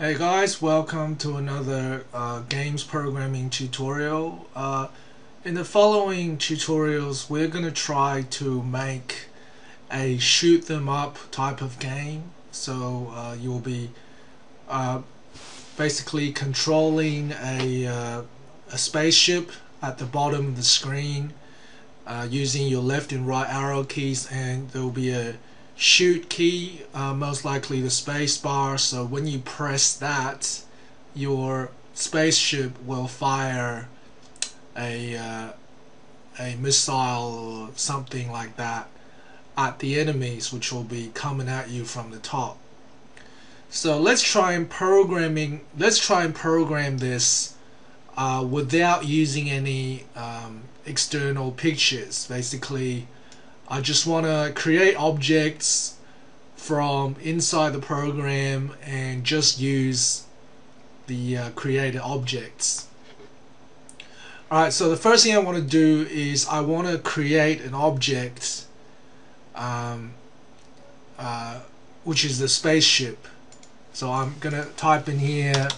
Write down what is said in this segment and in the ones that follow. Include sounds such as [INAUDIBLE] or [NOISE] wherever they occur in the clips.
Hey guys, welcome to another uh, games programming tutorial. Uh, in the following tutorials, we're going to try to make a shoot them up type of game. So uh, you'll be uh, basically controlling a, uh, a spaceship at the bottom of the screen uh, using your left and right arrow keys and there will be a shoot key, uh, most likely the space bar. So when you press that, your spaceship will fire a uh, a missile or something like that at the enemies, which will be coming at you from the top. So let's try and programming. Let's try and program this uh, without using any um, external pictures. Basically I just want to create objects from inside the program and just use the uh, created objects. Alright, so the first thing I want to do is I want to create an object um, uh, which is the spaceship. So I'm going to type in here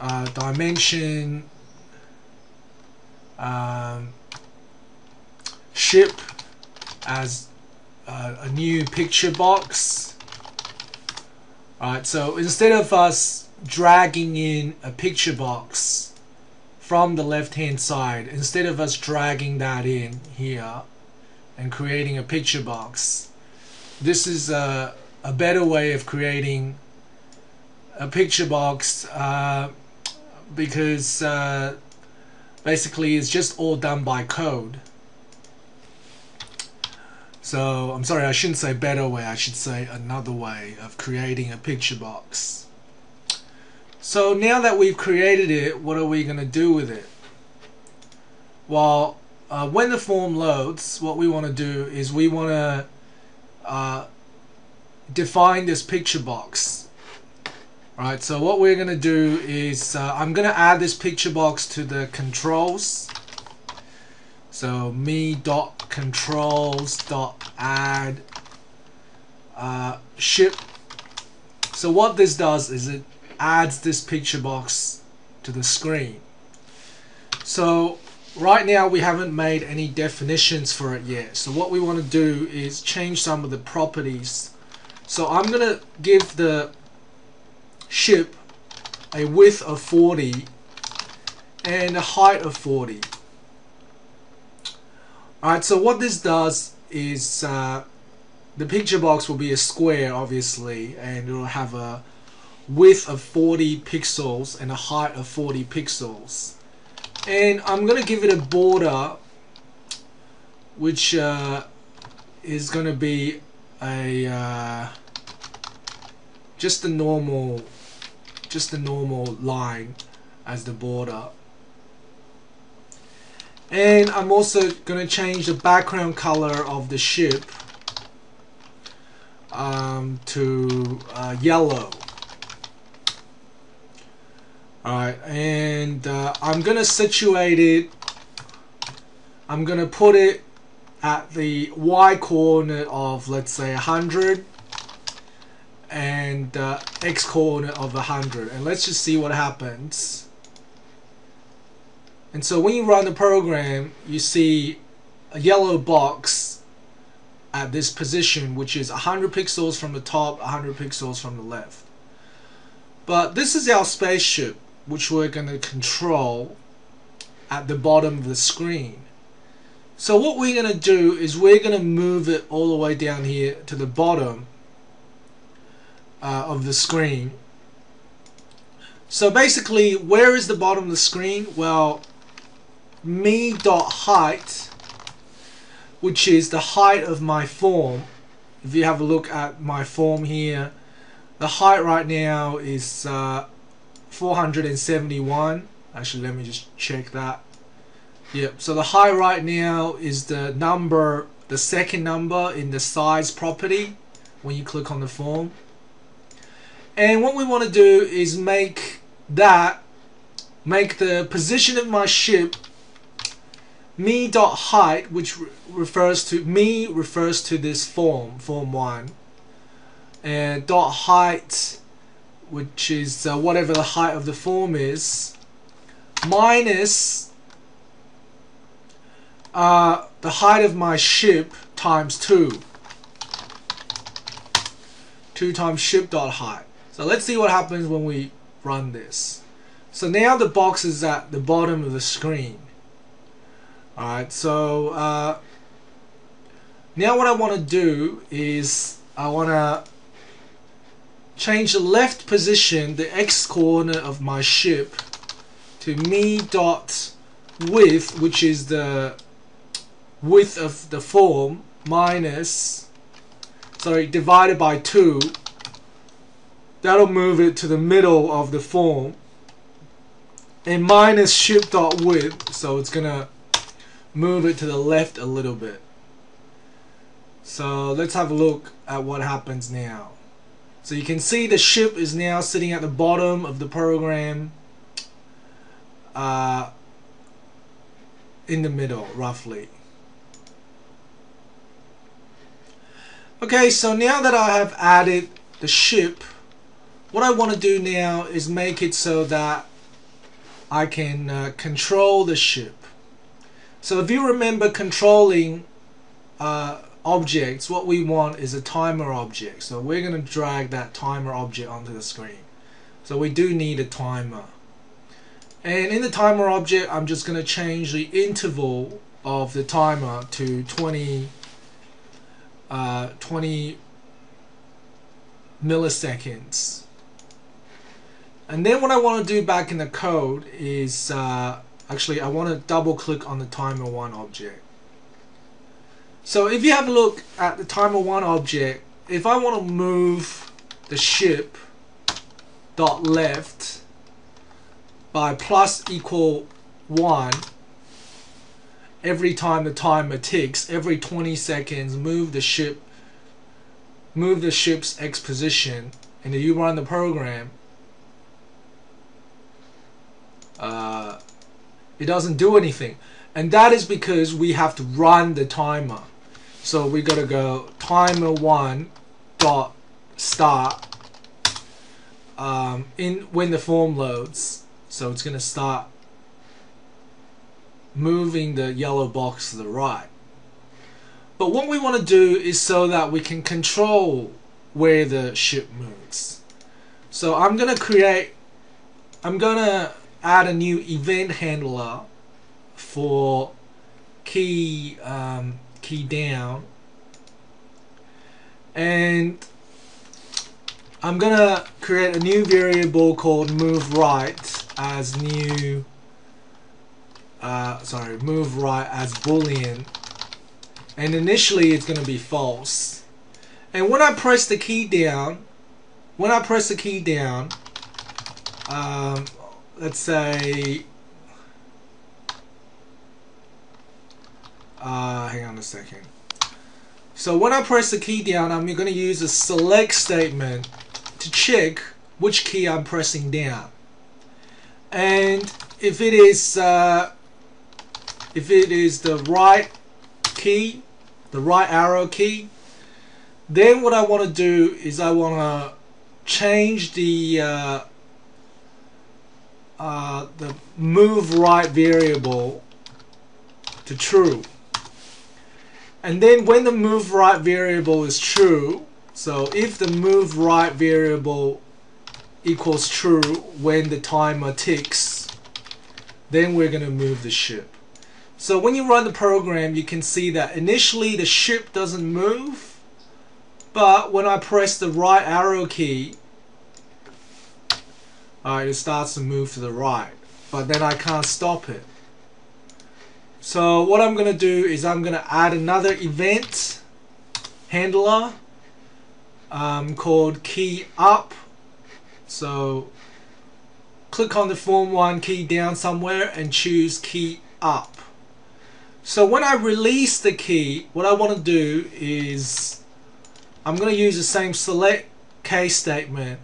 uh, dimension um, ship as uh, a new picture box. Alright, so instead of us dragging in a picture box from the left hand side, instead of us dragging that in here and creating a picture box, this is a, a better way of creating a picture box uh, because uh, basically it's just all done by code. So I'm sorry, I shouldn't say better way, I should say another way of creating a picture box. So now that we've created it, what are we going to do with it? Well, uh, when the form loads, what we want to do is we want to uh, define this picture box. Right, so what we're going to do is uh, I'm going to add this picture box to the controls. So me dot controls dot add uh, ship. So what this does is it adds this picture box to the screen. So right now we haven't made any definitions for it yet. So what we want to do is change some of the properties. So I'm gonna give the ship a width of 40 and a height of 40 Alright, so what this does is uh, the picture box will be a square obviously and it will have a width of 40 pixels and a height of 40 pixels. And I'm gonna give it a border which uh, is gonna be a uh, just a normal just a normal line as the border and I'm also going to change the background color of the ship um, to uh, yellow. Alright and uh, I'm gonna situate it I'm gonna put it at the y coordinate of let's say 100 and uh, x coordinate of 100 and let's just see what happens and so when you run the program, you see a yellow box at this position, which is 100 pixels from the top, 100 pixels from the left. But this is our spaceship, which we're going to control at the bottom of the screen. So what we're going to do is we're going to move it all the way down here to the bottom uh, of the screen. So basically, where is the bottom of the screen? Well, me dot height which is the height of my form. If you have a look at my form here the height right now is uh, 471 actually let me just check that. Yep so the height right now is the number the second number in the size property when you click on the form. And what we want to do is make that make the position of my ship me dot height which re refers to me refers to this form form 1 and dot height which is uh, whatever the height of the form is, minus uh, the height of my ship times 2. 2 times ship dot height. So let's see what happens when we run this. So now the box is at the bottom of the screen. Alright, so uh, now what I want to do is I want to change the left position, the x corner of my ship to me dot width, which is the width of the form minus, sorry, divided by 2. That'll move it to the middle of the form. And minus ship dot width, so it's gonna move it to the left a little bit. So let's have a look at what happens now. So you can see the ship is now sitting at the bottom of the program uh, in the middle roughly. Okay, so now that I have added the ship, what I want to do now is make it so that I can uh, control the ship. So if you remember controlling uh, objects, what we want is a timer object. So we're going to drag that timer object onto the screen. So we do need a timer. And in the timer object, I'm just going to change the interval of the timer to 20 uh, 20 milliseconds. And then what I want to do back in the code is uh, actually I want to double click on the timer 1 object. So if you have a look at the timer 1 object, if I want to move the ship dot left by plus equal 1 every time the timer ticks, every 20 seconds, move the ship, move the ship's X position, and if you run the program, it doesn't do anything. And that is because we have to run the timer. So we gotta go timer one dot start um, in when the form loads. So it's gonna start moving the yellow box to the right. But what we want to do is so that we can control where the ship moves. So I'm going to create, I'm going to add a new event handler for key, um, key down. And I'm to create a new variable called move right as new uh, sorry, move right as boolean and initially it's to be false and when I press the key down when I press the key down um, let's say uh, hang on a second. So when I press the key down I'm going to use a select statement to check which key I'm pressing down. And if it is uh, if it is the right key, the right arrow key, then what I want to do is I want to change the uh, uh, the move right variable to true. And then when the move right variable is true, so if the move right variable equals true when the timer ticks, then we're going to move the ship. So when you run the program, you can see that initially the ship doesn't move, but when I press the right arrow key, alright, it starts to move to the right, but then I can't stop it. So what I'm going to do is I'm going to add another event handler um, called key up. So click on the form 1 key down somewhere and choose key up. So when I release the key, what I want to do is I'm going to use the same select case statement,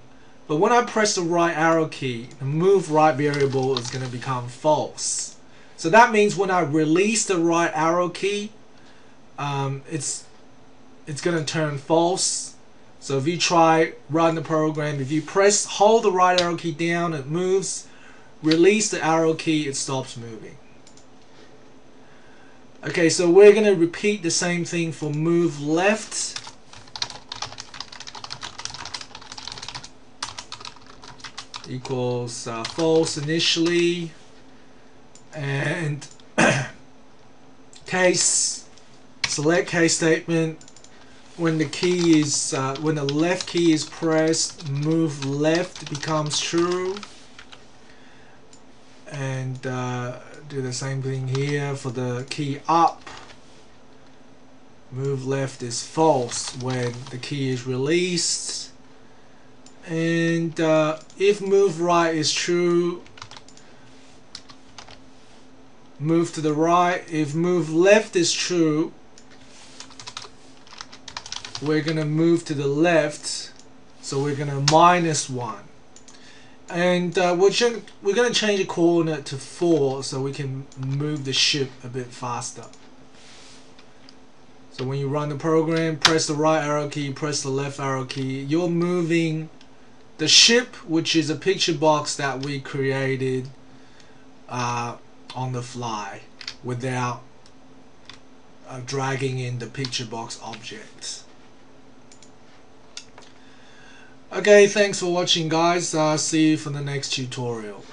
but when I press the right arrow key, the move right variable is going to become false. So that means when I release the right arrow key, um, it's it's going to turn false. So if you try run the program, if you press hold the right arrow key down, it moves. Release the arrow key, it stops moving. Okay, so we're gonna repeat the same thing for move left. Equals uh, false initially and [COUGHS] case select case statement when the key is uh, when the left key is pressed move left becomes true. And uh, do the same thing here for the key up. Move left is false when the key is released and uh, if move right is true move to the right. If move left is true we're gonna move to the left. So we're gonna minus one. And uh, we're, we're gonna change the coordinate to 4 so we can move the ship a bit faster. So when you run the program press the right arrow key press the left arrow key you're moving the ship, which is a picture box that we created uh, on the fly without uh, dragging in the picture box objects. Okay, thanks for watching guys. Uh, see you for the next tutorial.